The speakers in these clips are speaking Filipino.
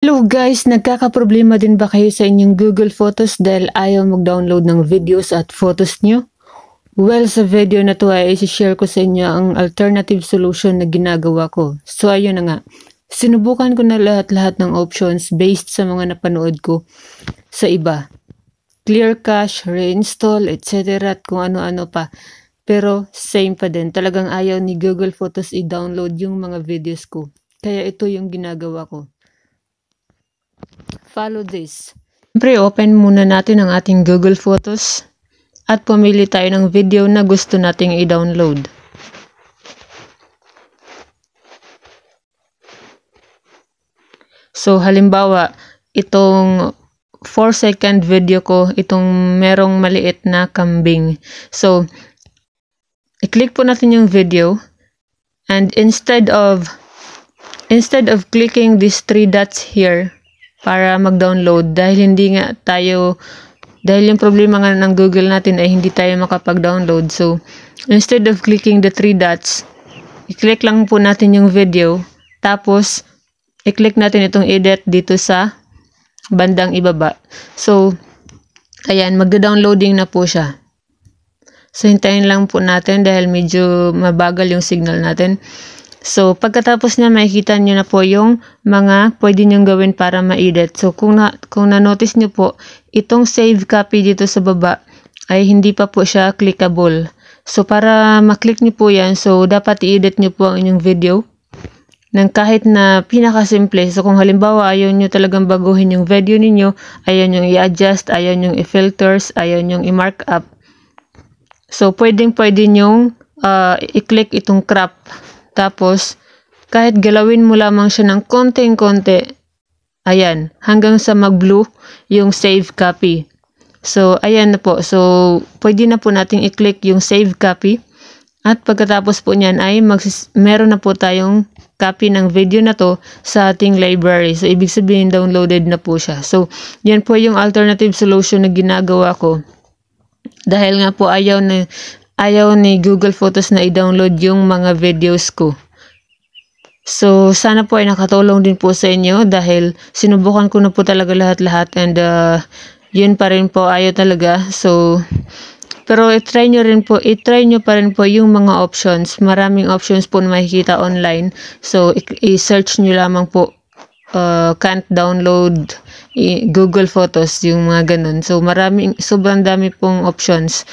Hello guys, nagkakaproblema din ba kayo sa inyong Google Photos dahil ayaw mag-download ng videos at photos nyo? Well, sa video na to ay isi-share ko sa inyo ang alternative solution na ginagawa ko. So ayun na nga, sinubukan ko na lahat-lahat ng options based sa mga napanood ko sa iba. Clear cache, reinstall, etc. at kung ano-ano pa. Pero same pa din, talagang ayaw ni Google Photos i-download yung mga videos ko. Kaya ito yung ginagawa ko follow this. Siyempre, open muna natin ang ating Google Photos at pumili tayo ng video na gusto nating i-download. So, halimbawa, itong 4 second video ko, itong merong maliit na kambing. So, i-click po natin yung video and instead of instead of clicking these three dots here, para mag-download dahil hindi nga tayo dahil yung problema nga ng Google natin ay hindi tayo makapag-download. So, instead of clicking the three dots, i-click lang po natin yung video. Tapos, i-click natin itong edit dito sa bandang ibaba. So, ayan, magda-downloading na po siya. So, hintayin lang po natin dahil medyo mabagal yung signal natin. So, pagkatapos niya, makikita niyo na po yung mga pwede niyong gawin para ma-edit. So, kung, na, kung na-notice niyo po, itong save copy dito sa baba ay hindi pa po siya clickable. So, para maklik niyo po yan, so dapat i-edit niyo po ang inyong video ng kahit na pinakasimple. So, kung halimbawa ayaw nyo talagang baguhin yung video ninyo, ayaw nyo i-adjust, ayaw nyo i-filters, ayaw nyo i-mark up. So, pwedeng pwede nyo uh, i-click itong crop tapos, kahit galawin mo lamang siya ng konting-konti, ayan, hanggang sa mag-blue yung save copy. So, ayan na po. So, pwede na po nating i-click yung save copy. At pagkatapos po niyan ay magsis- meron na po tayong copy ng video na to sa ating library. So, ibig sabihin downloaded na po siya. So, yan po yung alternative solution na ginagawa ko. Dahil nga po ayaw na ayaw ni Google Photos na i-download yung mga videos ko. So, sana po ay nakatulong din po sa inyo dahil sinubukan ko na po talaga lahat-lahat and uh, yun pa rin po ayaw talaga. So, pero i-try nyo rin po, i-try nyo pa rin po yung mga options. Maraming options po na makikita online. So, i-search nyo lamang po uh, can't download Google Photos, yung mga ganun. So, maraming, sobrang dami pong options.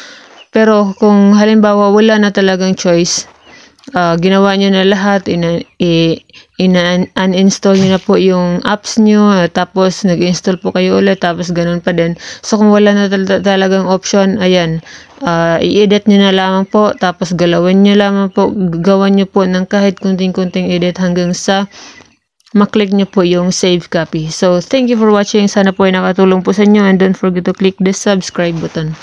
Pero kung halimbawa wala na talagang choice, uh, ginawa nyo na lahat, ina, i, ina, uninstall nyo na po yung apps nyo, uh, tapos nag-install po kayo ulit, tapos ganun pa din. So kung wala na tal- talagang option, ayan, uh, i-edit nyo na lamang po, tapos galawin nyo lamang po, gawan nyo po ng kahit kunting-kunting edit hanggang sa maklik nyo po yung save copy. So, thank you for watching. Sana po ay nakatulong po sa inyo and don't forget to click the subscribe button.